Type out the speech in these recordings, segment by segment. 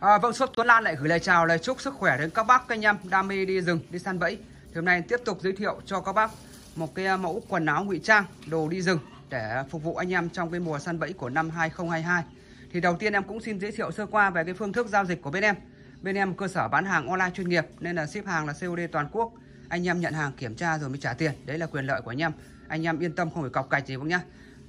À, vâng, Xuất Tuấn Lan lại gửi lời chào, lời chúc sức khỏe đến các bác anh em đam mê đi rừng, đi săn bẫy. Thì hôm nay tiếp tục giới thiệu cho các bác một cái à, mẫu quần áo ngụy trang, đồ đi rừng để phục vụ anh em trong cái mùa săn bẫy của năm 2022. Thì đầu tiên em cũng xin giới thiệu sơ qua về cái phương thức giao dịch của bên em. Bên em cơ sở bán hàng online chuyên nghiệp nên là ship hàng là COD toàn quốc. Anh em nhận hàng kiểm tra rồi mới trả tiền, đấy là quyền lợi của anh em. Anh em yên tâm không phải cọc cạch gì bác nhá.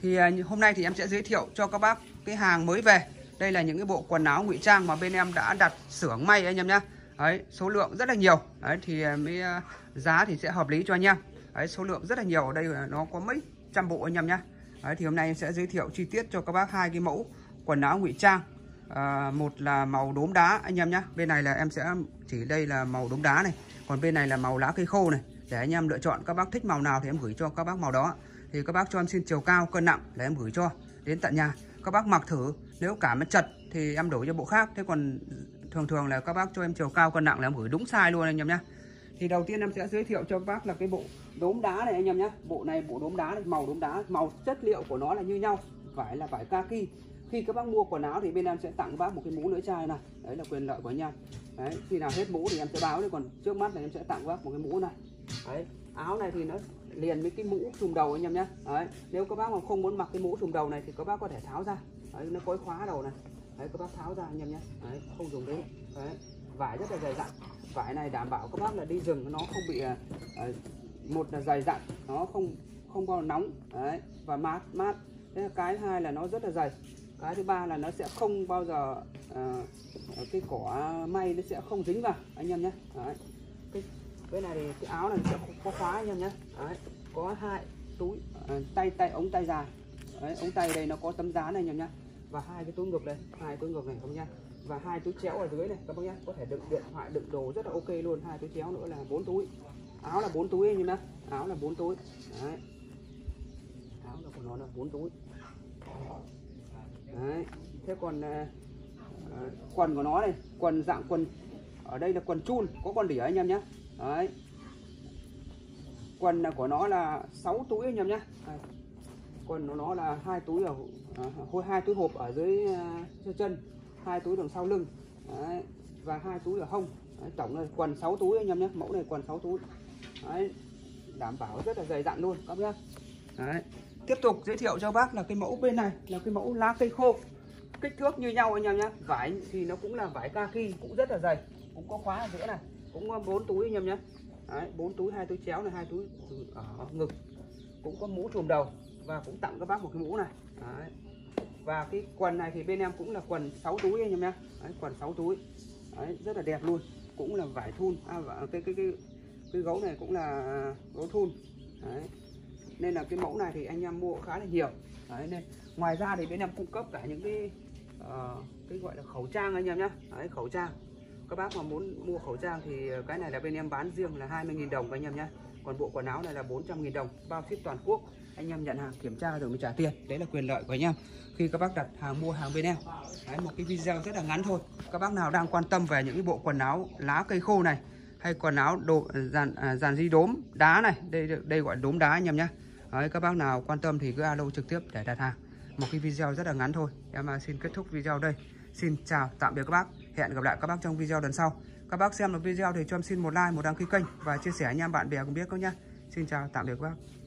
Thì à, hôm nay thì em sẽ giới thiệu cho các bác cái hàng mới về đây là những cái bộ quần áo ngụy trang mà bên em đã đặt xưởng may anh em nhé Đấy, số lượng rất là nhiều. Đấy, thì à, mới à, giá thì sẽ hợp lý cho anh em Đấy, số lượng rất là nhiều. Ở đây nó có mấy trăm bộ anh em nhé Đấy, thì hôm nay em sẽ giới thiệu chi tiết cho các bác hai cái mẫu quần áo ngụy trang. À, một là màu đốm đá anh em nhé bên này là em sẽ chỉ đây là màu đốm đá này. Còn bên này là màu lá cây khô này. Để anh em lựa chọn các bác thích màu nào thì em gửi cho các bác màu đó. Thì các bác cho em xin chiều cao cân nặng để em gửi cho. Đến tận nhà. Các bác mặc thử nếu cảm mà chật thì em đổi cho bộ khác. Thế còn thường thường là các bác cho em chiều cao cân nặng là em gửi đúng size luôn anh em nhé thì đầu tiên em sẽ giới thiệu cho các bác là cái bộ đốm đá này anh em nhé bộ này bộ đốm đá này, màu đốm đá màu chất liệu của nó là như nhau vải là vải kaki. Khi các bác mua quần áo thì bên em sẽ tặng các bác một cái mũ lưỡi chai này. Đấy là quyền lợi của anh em. Đấy khi nào hết mũ thì em sẽ báo. Đấy còn trước mắt là em sẽ tặng các bác một cái mũ này. Đấy áo này thì nó liền với cái mũ trùm đầu anh em nhé đấy nếu các bác mà không muốn mặc cái mũ trùm đầu này thì các bác có thể tháo ra. Đấy nó có khóa đầu này. Đấy các bác tháo ra anh em nhé đấy không dùng đến. đấy vải rất là dày dặn. Vải này đảm bảo các bác là đi rừng nó không bị uh, một là dày dặn nó không không bao nóng. Đấy và mát mát. Thế cái hai là nó rất là dày. Cái thứ ba là nó sẽ không bao giờ uh, cái cỏ may nó sẽ không dính vào anh em nhé đấy. cái cái này thì cái áo này sẽ có khóa anh em nhé. Đấy. có hai túi à, tay tay ống tay dài. Đấy, ống tay đây nó có tấm dán này anh em nhé. Và hai cái túi ngực đây hai túi ngực này không nhá và hai túi chéo ở dưới này các bác nhé. Có thể đựng điện thoại đựng đồ rất là ok luôn. Hai túi chéo nữa là bốn túi. Áo là bốn túi anh em nhá áo là bốn túi. Đấy. Áo là của nó là bốn túi. Đấy. Thế còn à, à quần của nó này quần dạng quần ở đây là quần chun có con đỉa anh em nhé đấy. Quần của nó là 6 túi anh em nhé. Đây. quần của nó là hai túi ở uh, hai túi hộp ở à, dưới chân hai túi đằng sau lưng. Đấy. và hai túi ở hông. Đấy. tổng là quần 6 túi anh em nhé mẫu này quần 6 túi. Đấy. đảm bảo rất là dày dặn luôn các bác đấy. Tiếp tục giới thiệu cho bác là cái mẫu bên này là cái mẫu lá cây khô. Kích thước như nhau anh em nhé. Vải thì nó cũng là vải kaki cũng rất là dày cũng có khóa ở giữa này cũng ờ, bốn túi anh em nhé. Bốn túi hai túi chéo này hai túi ở ờ, ngực. Cũng có mũ trùm đầu và cũng tặng các bác một cái mũ này. Đấy. và cái quần này thì bên em cũng là quần 6 túi anh em nhé. Đấy, quần 6 túi. Đấy, rất là đẹp luôn. Cũng là vải thun. À, cái cái cái cái gấu này cũng là gấu thun. Đấy. Nên là cái mẫu này thì anh em mua khá là nhiều. Đấy nên ngoài ra thì bên em cung cấp cả những cái uh, cái gọi là khẩu trang anh em nhé. Đấy, khẩu trang các bác mà muốn mua khẩu trang thì cái này là bên em bán riêng là 20.000 đồng anh em nhé. Còn bộ quần áo này là 400.000 đồng bao ship toàn quốc. Anh em nhận hàng kiểm tra rồi mới trả tiền. Đấy là quyền lợi của anh em. Khi các bác đặt hàng mua hàng bên em. Đấy, một cái video rất là ngắn thôi. Các bác nào đang quan tâm về những cái bộ quần áo lá cây khô này hay quần áo đồ à, dàn à, dàn di đốm đá này đây đây gọi đốm đá anh em nhé. Đấy, các bác nào quan tâm thì cứ alo trực tiếp để đặt hàng. Một cái video rất là ngắn thôi. Em à, xin kết thúc video đây. Xin chào tạm biệt các bác hẹn gặp lại các bác trong video lần sau. Các bác xem được video thì cho em xin một like, một đăng ký kênh và chia sẻ anh em bạn bè cùng biết các nhé. Xin chào, tạm biệt các bác.